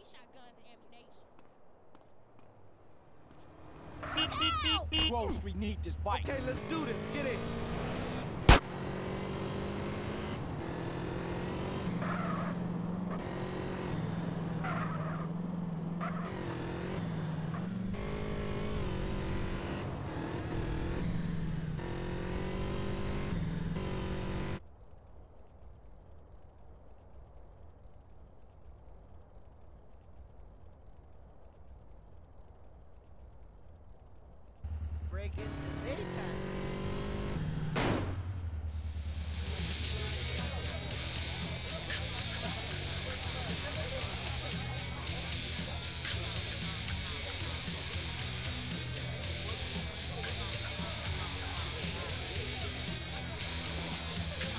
We shot guns and ammunition. Grove Street need this bike. Okay, let's do this. Get in. Break daytime.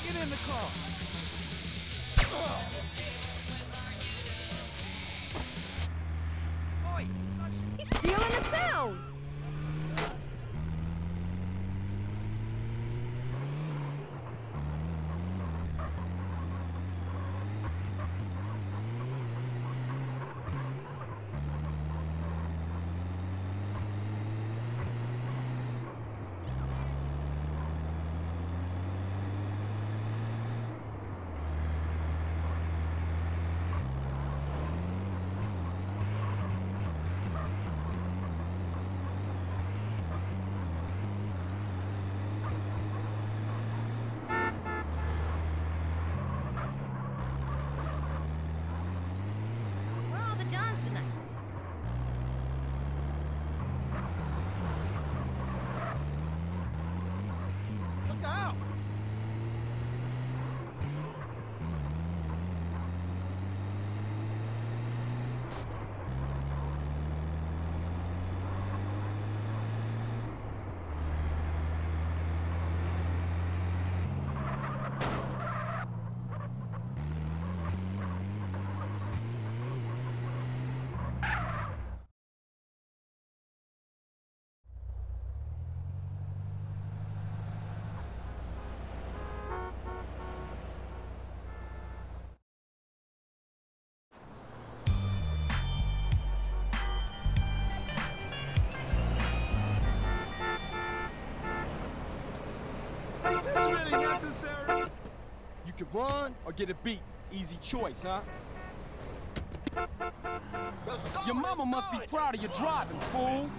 Get in the car. Oi! Stealing the sound! Is this really necessary? You can run or get a beat. Easy choice, huh? Your mama must be proud of your driving, fool.